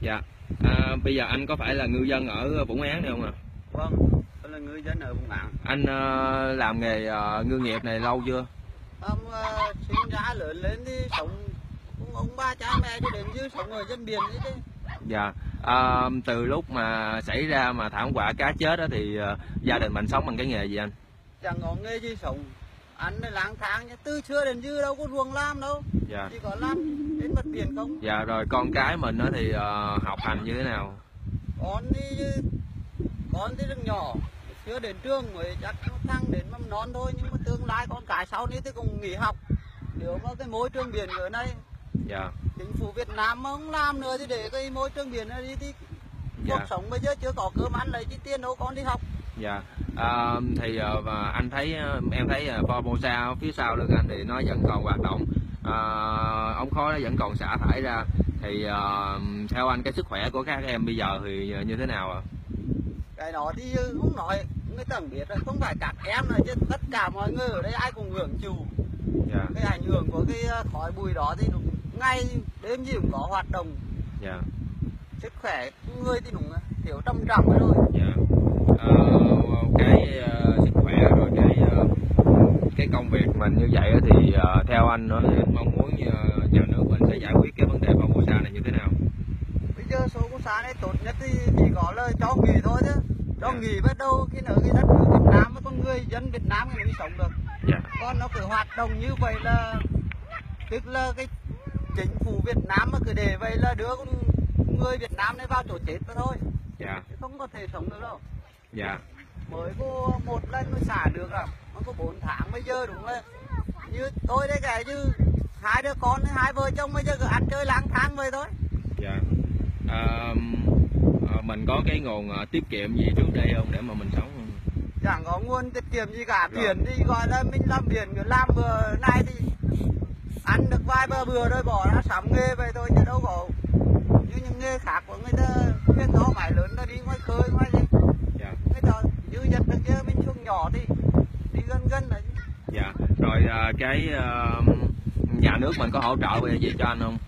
dạ. À, bây giờ anh có phải là ngư dân ở Vũng Án này không ạ? Vâng tôi là ngư dân ở vùng Án anh ờ, làm nghề ờ, ngư nghiệp này lâu chưa? Ông uh, sinh ra lớn lên thì sống cũng ông ba cha mẹ cho đến như sống ở dân biển ấy chứ. Dạ. À, từ lúc mà xảy ra mà thảm họa cá chết đó thì ờ, gia đình mình sống bằng cái nghề gì anh? Chẳng có nghề gì sống ăn lang thang chứ từ xưa đến giờ đâu có ruộng làm đâu. Dạ. Chỉ có làm đến mặt biển không? Dạ rồi con cái mình đó thì ờ, học hành như thế nào? Con thì con thì rất nhỏ. Chưa đến trường mới chắc thăng đến mầm non thôi nhưng mà tương lai con cái sau này thì cũng nghỉ học. Nếu mà cái môi trường biển ở đây dạ. chính phủ Việt Nam mà không làm nữa thì để cái môi trường biển này đi thì Dạ. cuộc sống bây giờ chưa có cơm ăn lấy chi tiền đâu con đi học dạ. À, thì ờ, và anh thấy ờ, em thấy ờ, Formosa phía sau lưng anh thì nó vẫn còn hoạt động. À, ống khói nó vẫn còn xả thải ra. Thì ờ, theo anh cái sức khỏe của các em bây giờ thì như thế nào ạ? Cái đó thì không nói. Người ta biết không phải các em là chứ tất cả mọi người ở đây ai cũng hưởng chịu. Dạ. Cái ảnh hưởng của cái khói bụi đó thì đúng. Ngay đêm gì cũng có hoạt động. Dạ. Sức khỏe người thì đúng thiếu trầm trọng rồi. Thôi dạ Ờ, cái ờ, sức khỏe rồi cái ờ, cái công việc mình như vậy thì ờ, theo anh nó anh mong muốn ờ, nhà nước mình sẽ giải quyết cái vấn đề Formosa này như thế nào? Bây giờ số của xã này tốt nhất thì chỉ có là cho nghỉ thôi chứ. Cho Dạ. nghỉ bắt đầu khi ở cái đất Việt Nam với con người dân Việt Nam thì mới sống được. Dạ. Còn nó cứ hoạt động như vậy là tức là cái chính phủ Việt Nam mà cứ để vậy là đưa con người Việt Nam này vào chỗ chết mà thôi. Dạ. Chứ không có thể sống được đâu dạ. Mới có một lần mới xả được à? Nó có 4 tháng bây giờ đúng là như tôi đây cái chứ hai đứa con hai vợ chồng bây giờ cứ ăn chơi lang thang vậy thôi. Dạ. Ờ, mình có cái nguồn ờ, tiết kiệm gì trước đây không để mà mình sống không? chẳng có nguồn tiết kiệm gì cả Rồi. biển thì gọi là mình làm biển làm bữa này thì ăn được vài bữa bừa rồi bỏ ra sắm nghề vậy thôi chứ đâu có. Như những nghề khác của người ta biết to phải lớn nó đi ngoài khơi ngoài gì dư dật được chứ mình xuống nhỏ thì đi gần gần là dạ rồi ờ, cái ờ, nhà nước mình có hỗ trợ về gì cho anh không?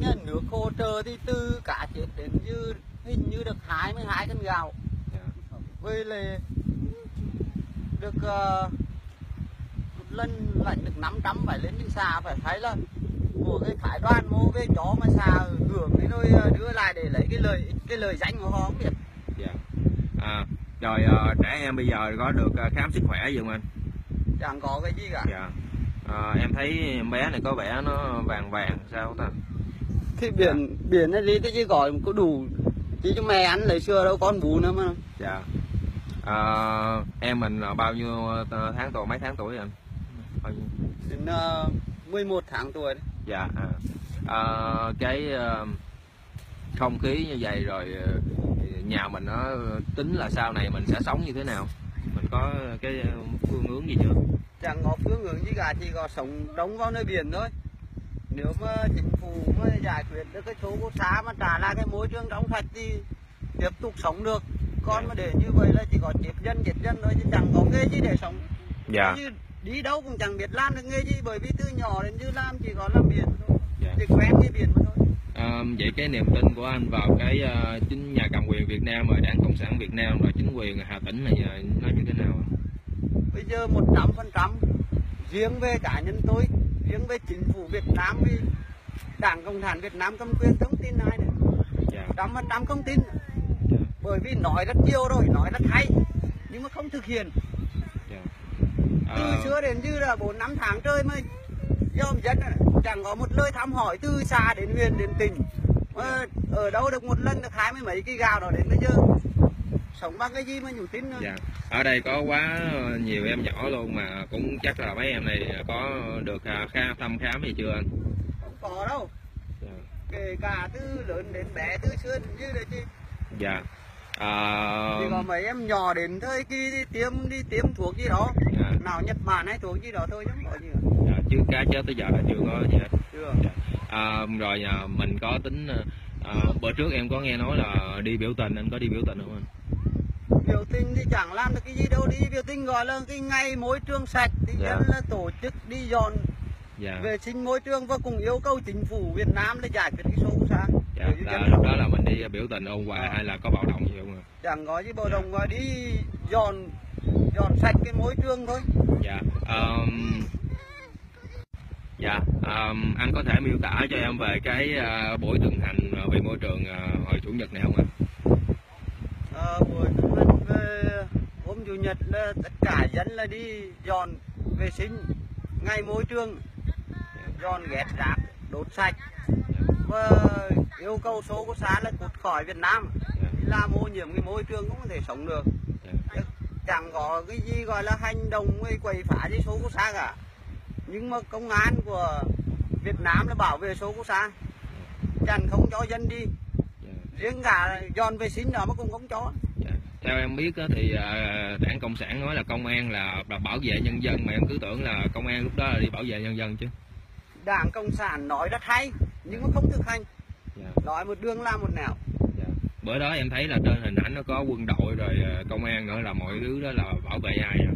Nhà nước hỗ trợ thì từ cả chết đến như hình như được 22 cân gạo. Dạ. Với lại được ờ, một lần lãnh được 500 phải lên trên xa phải thấy là của cái khải đoàn mua về chó mà xa hưởng thì rồi ờ, đưa lại để lấy cái lời cái lời danh của họ không biết. à, rồi ờ, trẻ em bây giờ có được ờ, khám sức khỏe gì anh? Chẳng có cái gì cả. Dạ. Ờ, em thấy em bé này có vẻ nó vàng vàng sao ta? Thì biển biển này đi thì chỉ gọi có đủ. Chỉ cho mẹ ăn lấy xưa đâu con bú nữa mà. Dạ. Ờ, em mình là bao nhiêu tháng tuổi mấy tháng tuổi anh? Bao nhiêu? Đến uh, 11 tháng tuổi đấy. dạ à. Cái ờ, không khí như vậy rồi nhà mình nó tính là sau này mình sẽ sống như thế nào? Mình có cái ờ, phương hướng gì chưa? Chẳng có phương hướng gì cả chỉ có sống đóng vào nơi biển thôi. Nếu mà chính phủ mà giải quyết được cái số của xã mà trả lại cái môi trường trong sạch thì tiếp tục sống được. Còn mà để như vậy là chỉ có chết dân chết dân thôi chứ chẳng có nghề gì để sống. Dạ. Đi đâu cũng chẳng biết làm được nghề gì bởi vì từ nhỏ đến giờ làm chỉ có làm biển thôi. Dạ. Chỉ quen cái biển mà thôi Ờ, vậy cái niềm tin của anh vào cái ờ, chính nhà cầm quyền Việt Nam và đảng cộng sản Việt Nam và chính quyền Hà Tĩnh này nó như thế nào? Bây giờ một trăm phần trăm riêng về cá nhân tôi riêng về chính phủ Việt Nam vì đảng cộng sản Việt Nam cầm quyền thông tin nữa. Dạ. Trăm phần trăm không tin. Bởi vì nói rất nhiều rồi nói rất hay nhưng mà không thực hiện. Dạ. Từ Ờ, xưa đến như là bốn năm tháng trời mới dòm dân này, chẳng có một lời thăm hỏi từ xa đến huyện đến tỉnh. Mà ở đâu được một lần được hai mươi mấy cái gạo đó đến bây giờ? Sống bằng cái gì mà nhủ tin nữa? Dạ ở đây có quá nhiều em nhỏ luôn mà cũng chắc là mấy em này có được à, khám thăm khám gì chưa anh? Không có đâu. Dạ. Kể cả từ lớn đến bé từ xưa đến như đấy chứ. Dạ Ờ, chỉ có mấy em nhỏ đến thời kỳ đi tiêm đi tiêm thuốc gì đó. Dạ, nào Nhật Bản hay thuốc gì đó thôi chứ không có gì. cả chứ cá chết tới giờ là chưa có gì hết. Chưa. À, rồi à, mình có tính à, bữa trước em có nghe nói là đi biểu tình anh có đi biểu tình không anh? Biểu tình thì chẳng làm được cái gì đâu đi biểu tình gọi là cái ngày môi trường sạch thì Dạ. dân là tổ chức đi dọn dạ. vệ sinh môi trường và cùng yêu cầu chính phủ Việt Nam là giải quyết cái số xa dạ Bởi vì là lúc đó. là mình đi biểu tình ôn hòa hay là có bạo động gì không ạ? Chẳng có gì bầu đồng mà đi dọn dọn sạch cái môi trường thôi. Dạ um, dạ um, anh có thể miêu tả cho em về cái uh, buổi tuần hành uh, vì môi trường uh, hồi chủ nhật này không ạ? Ờ, buổi tuần hành về hôm chủ nhật là tất cả dân là đi dọn vệ sinh ngay môi trường dọn ghét rác đốt sạch. Và yêu cầu số của xã là cút khỏi Việt Nam Dạ, làm ô nhiễm cái môi trường cũng không thể sống được. Dạ, chẳng có cái gì gọi là hành động quậy phá với số của xã cả nhưng mà công an của Việt Nam là bảo vệ số của xã chẳng không cho dân đi. Dạ, riêng cả dọn vệ sinh đó mà cũng không cho. Dạ. theo em biết thì uh, đảng cộng sản nói là công an là, là bảo vệ nhân dân mà em cứ tưởng là công an lúc đó là đi bảo vệ nhân dân chứ. Đảng cộng sản nói rất hay nhưng mà không thực hành. Dạ, nói một đường làm một nẻo. Dạ. bữa đó em thấy là trên hình ảnh nó có quân đội rồi ờ, công an nữa là mọi thứ đó là bảo vệ ai à?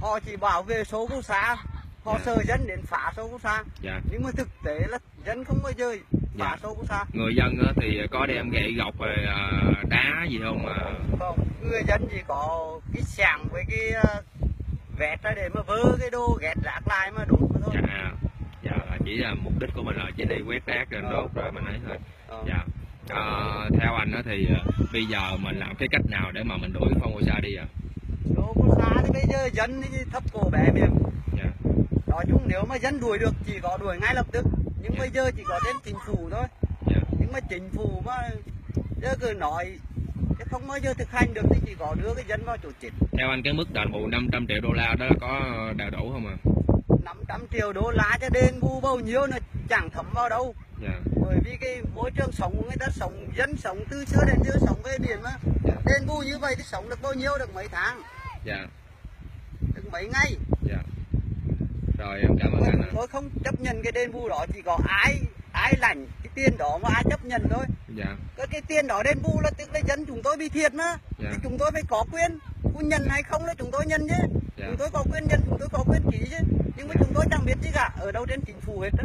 họ chỉ bảo vệ số của xã họ Dạ. sợ dân đến phá số của xã dạ. Nhưng mà thực tế là dân không bao giờ phá Dạ. số của xã người dân thì có đem gậy gộc rồi ờ, đá gì không mà không người dân chỉ có cái sàng với cái ờ, vẹt ra để mà vơ cái đồ ghét rác lại mà đốt mà thôi. Dạ. Dạ chỉ là mục đích của mình là chỉ đi quét rác rồi đốt rồi mình ấy thôi. Ờ. dạ. Ờ, theo anh đó thì ờ, bây giờ mình làm cái cách nào để mà mình đuổi Formosa đi à của xã thì bây giờ dân thì thấp cổ bé miệng nói chung nếu mà dân đuổi được chỉ có đuổi ngay lập tức. Nhưng bây giờ chỉ có đến chính phủ thôi. Dạ. Nhưng mà chính phủ mà giờ cứ nói chứ không bao giờ thực hành được thì chỉ có đưa cái dân vào chỗ chết. Theo anh cái mức đền bù 500 triệu đô la đó có đầy đủ không à 500 triệu đô la cho đền bù bao nhiêu nó chẳng thấm vào đâu. Dạ. Bởi vì cái môi trường sống của người ta sống dân sống từ xưa đến giờ sống về biển mà. Dạ. đền bù như vậy thì sống được bao nhiêu được mấy tháng? Dạ. Được mấy ngày? Dạ rồi em cảm ơn anh ạ. Tôi không chấp nhận cái đền bù đó chỉ có ai ai lãnh cái tiền đó mà ai chấp nhận thôi. Dạ. Cái, cái tiền đó đền bù là tức là dân chúng tôi bị thiệt mà. Dạ. thì chúng tôi phải có quyền có nhận hay không là chúng tôi nhận chứ. Dạ. chúng tôi có quyền nhận chúng tôi có quyền ký chứ. Nhưng mà chúng tôi chẳng biết gì cả. Ở đâu trên chính phủ hết á